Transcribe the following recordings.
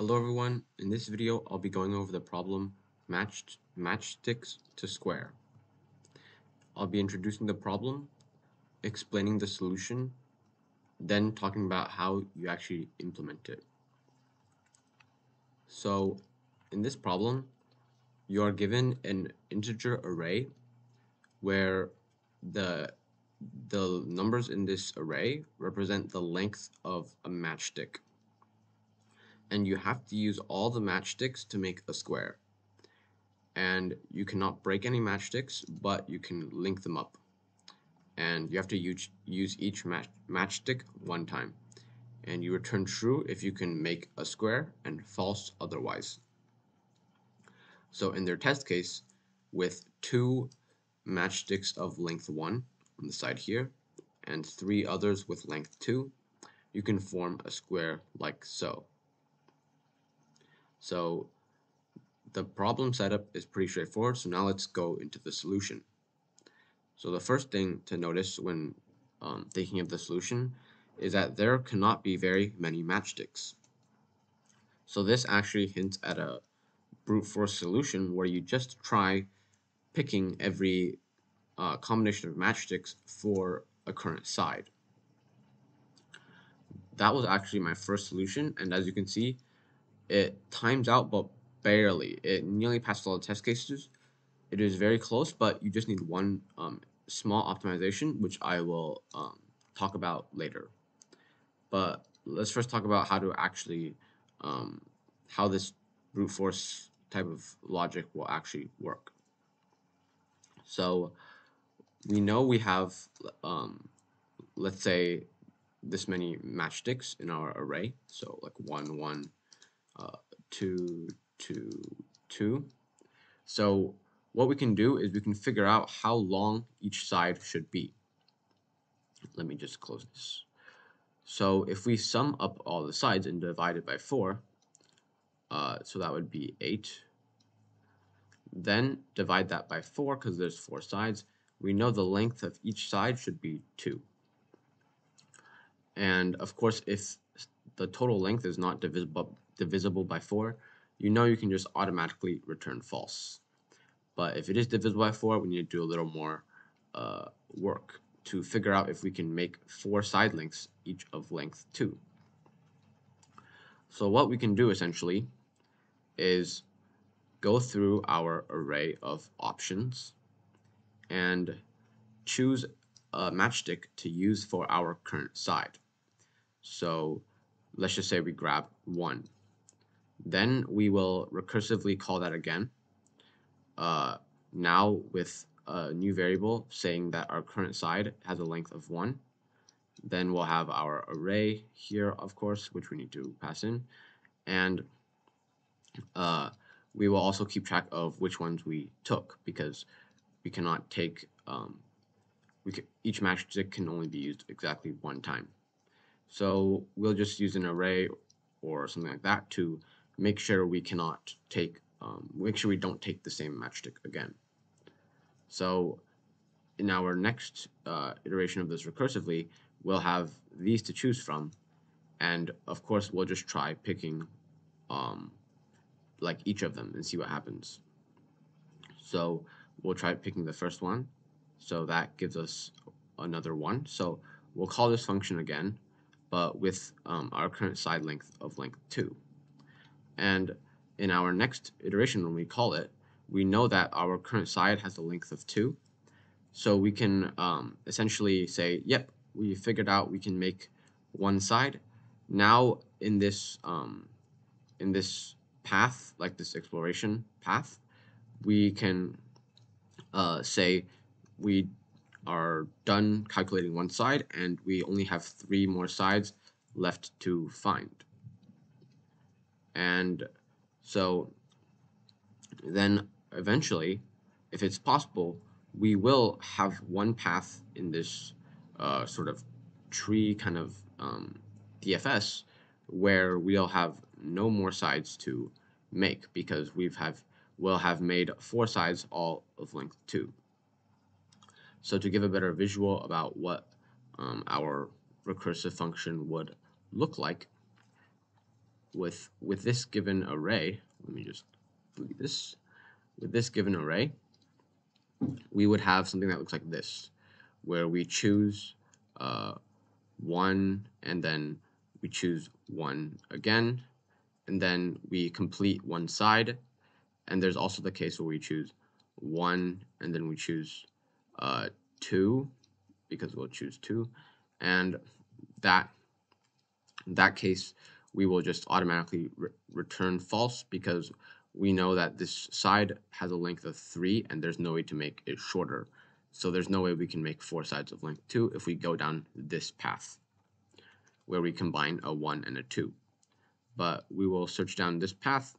Hello everyone, in this video I'll be going over the problem matched matchsticks to square. I'll be introducing the problem, explaining the solution, then talking about how you actually implement it. So in this problem, you are given an integer array where the the numbers in this array represent the length of a matchstick and you have to use all the matchsticks to make a square. And you cannot break any matchsticks, but you can link them up. And you have to use, use each match, matchstick one time. And you return true if you can make a square and false otherwise. So in their test case, with two matchsticks of length 1 on the side here, and three others with length 2, you can form a square like so. So the problem setup is pretty straightforward, so now let's go into the solution. So the first thing to notice when um, thinking of the solution is that there cannot be very many matchsticks. So this actually hints at a brute force solution where you just try picking every uh, combination of matchsticks for a current side. That was actually my first solution, and as you can see, it times out, but barely. It nearly passed all the test cases. It is very close, but you just need one um, small optimization, which I will um, talk about later. But let's first talk about how to actually, um, how this brute force type of logic will actually work. So we know we have, um, let's say, this many matchsticks in our array. So like one, one, uh, two, two, two. So what we can do is we can figure out how long each side should be. Let me just close this. So if we sum up all the sides and divide it by 4, uh, so that would be 8. Then divide that by 4 because there's 4 sides. We know the length of each side should be 2. And of course, if the total length is not divisible, divisible by 4, you know you can just automatically return false. But if it is divisible by 4, we need to do a little more uh, work to figure out if we can make four side lengths, each of length 2. So what we can do essentially is go through our array of options and choose a matchstick to use for our current side. So let's just say we grab 1. Then we will recursively call that again. Uh, now with a new variable saying that our current side has a length of 1. Then we'll have our array here, of course, which we need to pass in. And uh, we will also keep track of which ones we took because we cannot take um, we each matchstick can only be used exactly one time. So we'll just use an array or something like that to make sure we cannot take, um, make sure we don't take the same matchstick again. So in our next uh, iteration of this recursively, we'll have these to choose from. And of course, we'll just try picking um, like each of them and see what happens. So we'll try picking the first one. So that gives us another one. So we'll call this function again, but with um, our current side length of length 2. And in our next iteration, when we call it, we know that our current side has a length of 2. So we can um, essentially say, yep, we figured out we can make one side. Now in this um, in this path, like this exploration path, we can uh, say we are done calculating one side and we only have three more sides left to find. And so then eventually, if it's possible, we will have one path in this uh, sort of tree kind of um, DFS where we'll have no more sides to make because we've have will have made four sides all of length 2. So to give a better visual about what um, our recursive function would look like, with with this given array, let me just delete this. With this given array, we would have something that looks like this, where we choose uh, one and then we choose one again, and then we complete one side. And there's also the case where we choose one and then we choose uh, two because we'll choose two, and that that case we will just automatically re return false because we know that this side has a length of 3 and there's no way to make it shorter. So there's no way we can make four sides of length 2 if we go down this path where we combine a 1 and a 2. But we will search down this path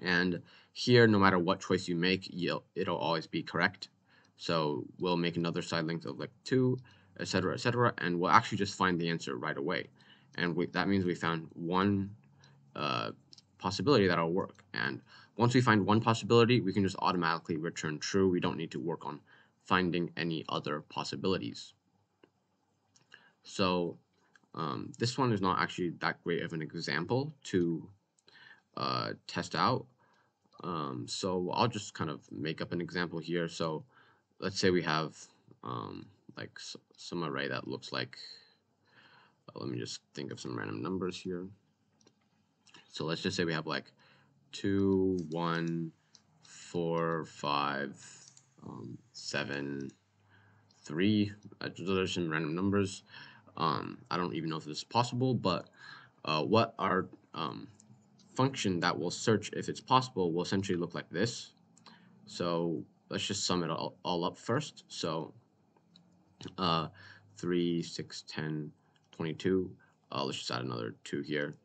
and here no matter what choice you make it'll always be correct. So we'll make another side length of like 2 etc etc and we'll actually just find the answer right away and we, that means we found one uh, possibility that'll work. And once we find one possibility, we can just automatically return true. We don't need to work on finding any other possibilities. So um, this one is not actually that great of an example to uh, test out. Um, so I'll just kind of make up an example here. So let's say we have um, like some array that looks like, let me just think of some random numbers here. So let's just say we have like two, one, four, five, um, seven, three. Uh, those are some random numbers. Um, I don't even know if this is possible, but uh, what our um, function that will search if it's possible will essentially look like this. So let's just sum it all, all up first. So uh, 3, 6, 10, 22. Uh, let's just add another 2 here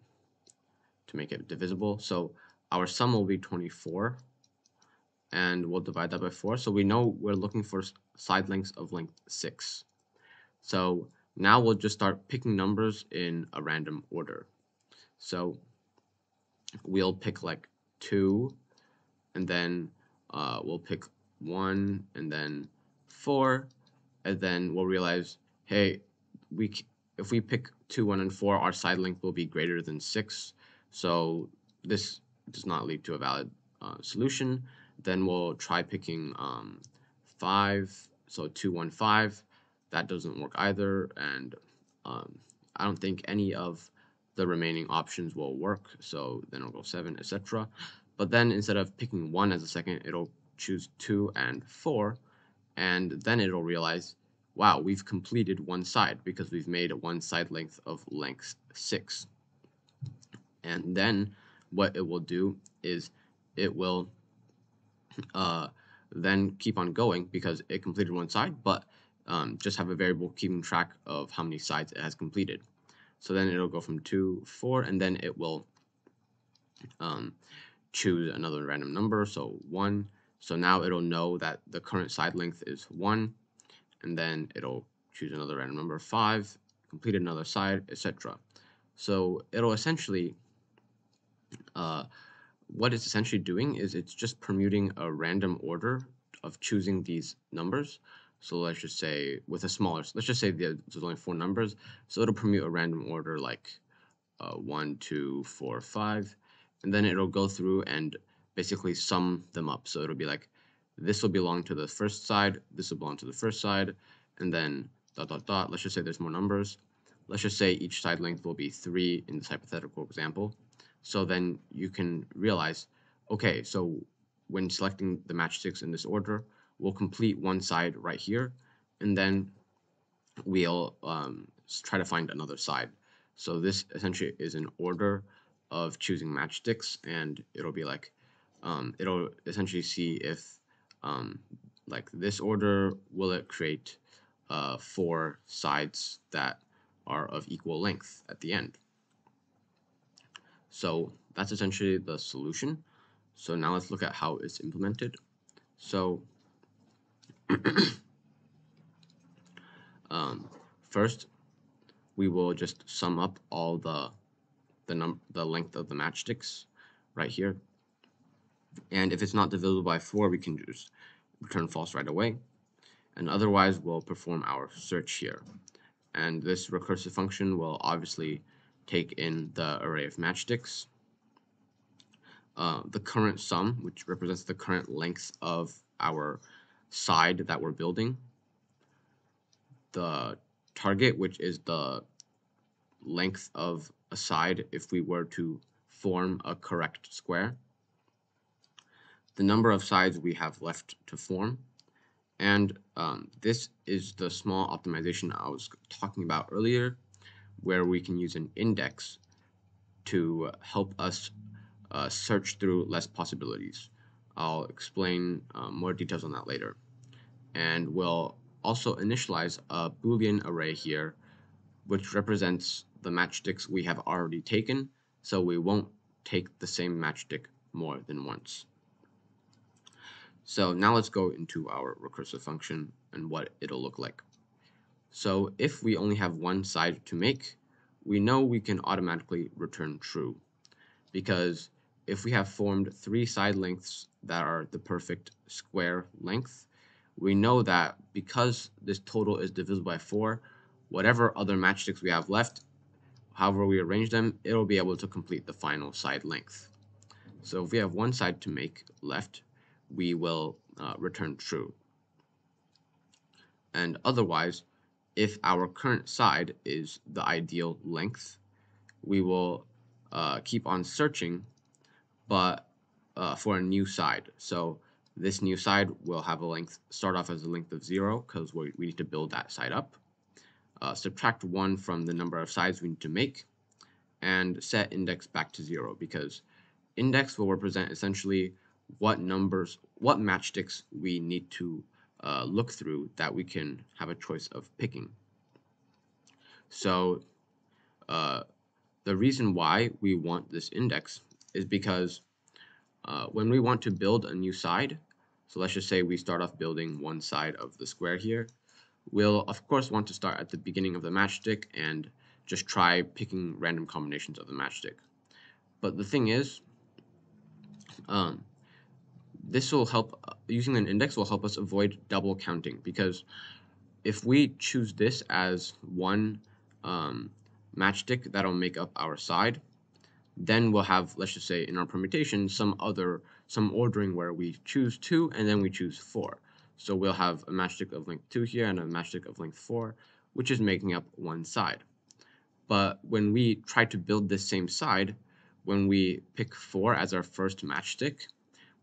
to make it divisible. So our sum will be 24 and we'll divide that by 4. So we know we're looking for side lengths of length 6. So now we'll just start picking numbers in a random order. So we'll pick like 2 and then uh, we'll pick 1 and then 4 and then we'll realize hey we if we pick 2 1 and 4 our side length will be greater than 6 so this does not lead to a valid uh, solution. Then we'll try picking um, 5, so 2, 1, 5. That doesn't work either, and um, I don't think any of the remaining options will work, so then it'll go 7, etc. But then instead of picking 1 as a second, it'll choose 2 and 4, and then it'll realize, wow, we've completed one side because we've made a one side length of length 6 and then what it will do is it will uh, then keep on going because it completed one side, but um, just have a variable keeping track of how many sides it has completed. So then it'll go from 2, 4, and then it will um, choose another random number, so 1. So now it'll know that the current side length is 1, and then it'll choose another random number, 5, complete another side, etc. So it'll essentially uh, what it's essentially doing is it's just permuting a random order of choosing these numbers. So let's just say with a smaller, let's just say there's only four numbers. So it'll permute a random order like uh, one, two, four, five, and then it'll go through and basically sum them up. So it'll be like, this will belong to the first side, this will belong to the first side, and then dot, dot, dot. Let's just say there's more numbers. Let's just say each side length will be three in this hypothetical example. So then you can realize, okay, so when selecting the matchsticks in this order, we'll complete one side right here, and then we'll um, try to find another side. So this essentially is an order of choosing matchsticks, and it'll be like, um, it'll essentially see if um, like this order, will it create uh, four sides that are of equal length at the end. So that's essentially the solution. So now let's look at how it's implemented. So um, first, we will just sum up all the the num the length of the matchsticks right here. And if it's not divisible by 4, we can just return false right away. And otherwise, we'll perform our search here. And this recursive function will obviously take in the array of matchsticks. Uh, the current sum, which represents the current length of our side that we're building. The target, which is the length of a side if we were to form a correct square. The number of sides we have left to form. And um, this is the small optimization I was talking about earlier, where we can use an index to help us uh, search through less possibilities. I'll explain uh, more details on that later. And we'll also initialize a Boolean array here, which represents the matchsticks we have already taken, so we won't take the same matchstick more than once. So now let's go into our recursive function and what it'll look like. So if we only have one side to make, we know we can automatically return true because if we have formed three side lengths that are the perfect square length, we know that because this total is divisible by 4, whatever other matchsticks we have left, however we arrange them, it'll be able to complete the final side length. So if we have one side to make left, we will uh, return true. And otherwise, if our current side is the ideal length, we will uh, keep on searching, but uh, for a new side. So this new side will have a length, start off as a length of 0 because we, we need to build that side up. Uh, subtract 1 from the number of sides we need to make, and set index back to 0 because index will represent essentially what numbers, what matchsticks we need to uh, look through that we can have a choice of picking. So uh, the reason why we want this index is because uh, when we want to build a new side, so let's just say we start off building one side of the square here, we'll of course want to start at the beginning of the matchstick and just try picking random combinations of the matchstick. But the thing is, um, this will help, uh, using an index will help us avoid double counting because if we choose this as one um, matchstick that'll make up our side, then we'll have, let's just say in our permutation, some other, some ordering where we choose 2 and then we choose 4. So we'll have a matchstick of length 2 here and a matchstick of length 4, which is making up one side. But when we try to build this same side, when we pick 4 as our first matchstick,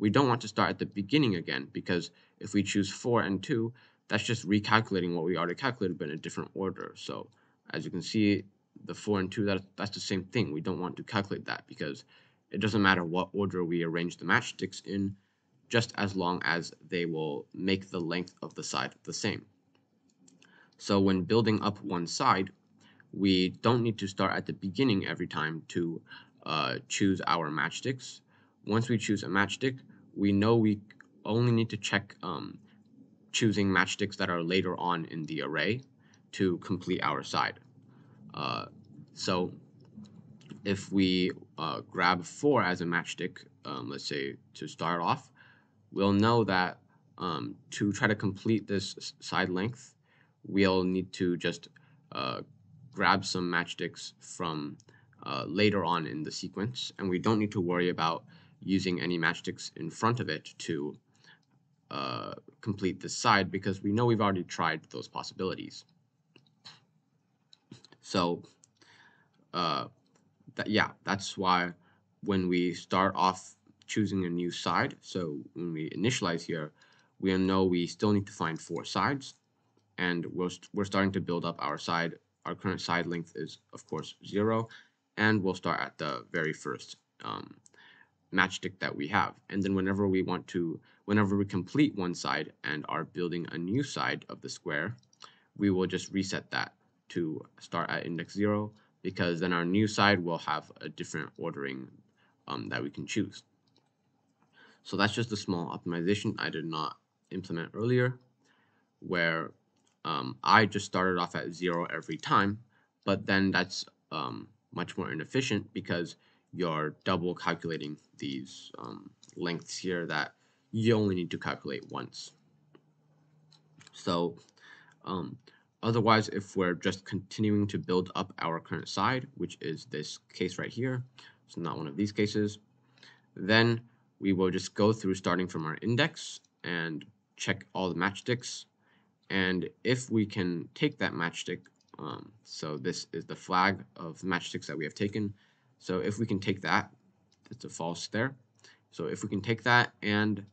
we don't want to start at the beginning again because if we choose 4 and 2, that's just recalculating what we already calculated but in a different order. So as you can see, the 4 and 2, that, that's the same thing. We don't want to calculate that because it doesn't matter what order we arrange the matchsticks in, just as long as they will make the length of the side the same. So when building up one side, we don't need to start at the beginning every time to uh, choose our matchsticks. Once we choose a matchstick, we know we only need to check um, choosing matchsticks that are later on in the array to complete our side. Uh, so if we uh, grab 4 as a matchstick, um, let's say to start off, we'll know that um, to try to complete this side length, we'll need to just uh, grab some matchsticks from uh, later on in the sequence, and we don't need to worry about using any matchsticks in front of it to uh, complete this side because we know we've already tried those possibilities. So uh, that, yeah, that's why when we start off choosing a new side, so when we initialize here, we know we still need to find four sides, and we're, we're starting to build up our side. Our current side length is, of course, zero, and we'll start at the very first um, matchstick that we have. And then whenever we want to, whenever we complete one side and are building a new side of the square, we will just reset that to start at index 0 because then our new side will have a different ordering um, that we can choose. So that's just a small optimization I did not implement earlier where um, I just started off at 0 every time, but then that's um, much more inefficient because you're double calculating these um, lengths here that you only need to calculate once. So um, Otherwise, if we're just continuing to build up our current side, which is this case right here, it's not one of these cases, then we will just go through starting from our index and check all the matchsticks. And if we can take that matchstick, um, so this is the flag of matchsticks that we have taken. So if we can take that, it's a false there. So if we can take that and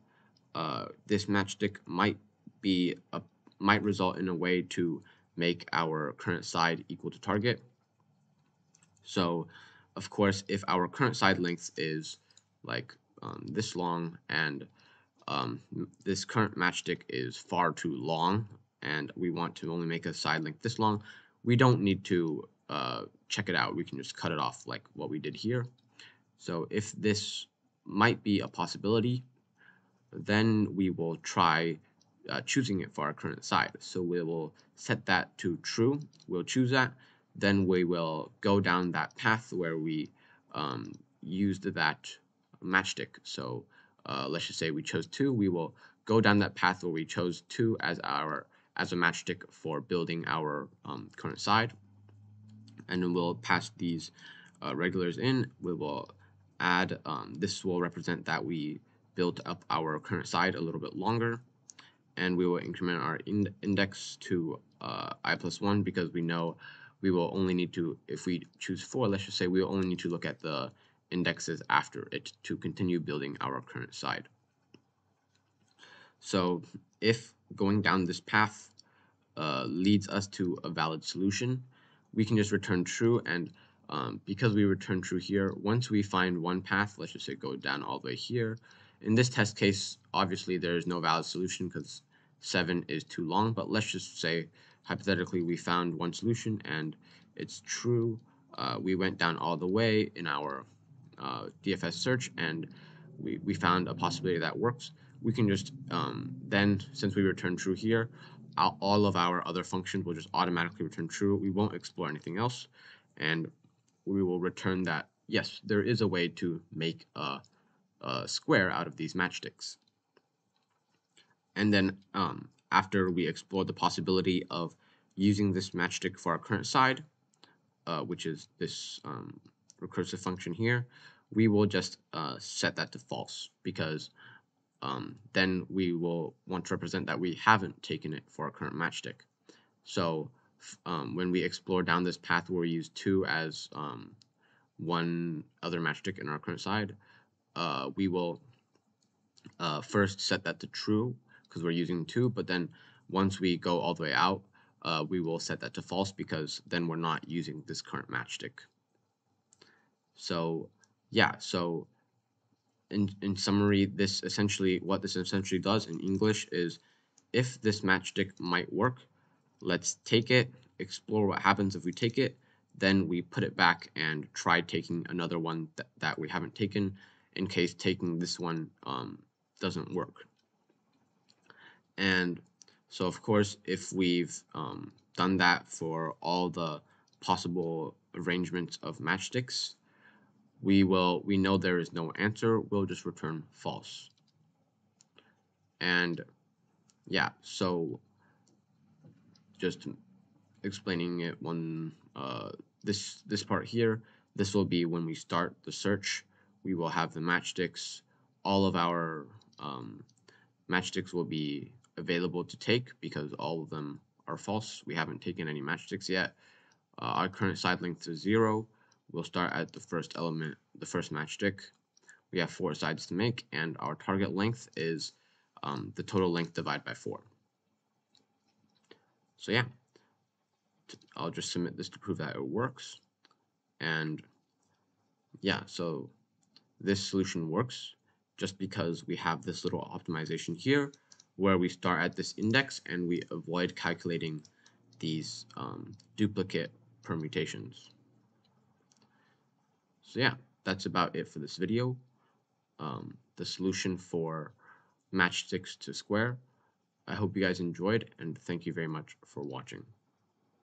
uh, this matchstick might be a, might result in a way to make our current side equal to target. So of course, if our current side length is like um, this long and um, this current matchstick is far too long and we want to only make a side length this long, we don't need to uh, check it out. We can just cut it off like what we did here. So if this might be a possibility, then we will try uh, choosing it for our current side. So we will set that to true. We'll choose that. Then we will go down that path where we um, used that matchstick. So uh, let's just say we chose 2. We will go down that path where we chose 2 as our as a matchstick for building our um, current side. And then we'll pass these uh, regulars in. We will add, um, this will represent that we built up our current side a little bit longer. And we will increment our in index to uh, i plus 1 because we know we will only need to, if we choose 4, let's just say we will only need to look at the indexes after it to continue building our current side. So if going down this path uh, leads us to a valid solution, we can just return true and um, because we return true here, once we find one path, let's just say go down all the way here. In this test case, obviously there is no valid solution because 7 is too long, but let's just say hypothetically we found one solution and it's true. Uh, we went down all the way in our uh, DFS search and we, we found a possibility that works. We can just um, then, since we return true here, all of our other functions will just automatically return true. We won't explore anything else and we will return that yes, there is a way to make a, a square out of these matchsticks. And then um, after we explore the possibility of using this matchstick for our current side, uh, which is this um, recursive function here, we will just uh, set that to false because um, then we will want to represent that we haven't taken it for our current matchstick. So um, when we explore down this path where we use 2 as um, one other matchstick in our current side, uh, we will uh, first set that to true because we're using 2, but then once we go all the way out, uh, we will set that to false because then we're not using this current matchstick. So yeah, so in, in summary, this essentially, what this essentially does in English is if this matchstick might work, let's take it, explore what happens if we take it, then we put it back and try taking another one that, that we haven't taken in case taking this one um, doesn't work. And so of course, if we've um, done that for all the possible arrangements of matchsticks, we will we know there is no answer we'll just return false. And yeah so just explaining it one uh, this this part here this will be when we start the search. We will have the matchsticks. All of our um, matchsticks will be available to take because all of them are false. We haven't taken any matchsticks yet. Uh, our current side length is zero We'll start at the first element, the first matchstick. We have four sides to make, and our target length is um, the total length divided by 4. So yeah, I'll just submit this to prove that it works. And yeah, so this solution works just because we have this little optimization here where we start at this index and we avoid calculating these um, duplicate permutations. So yeah, that's about it for this video. Um, the solution for matchsticks to square. I hope you guys enjoyed and thank you very much for watching.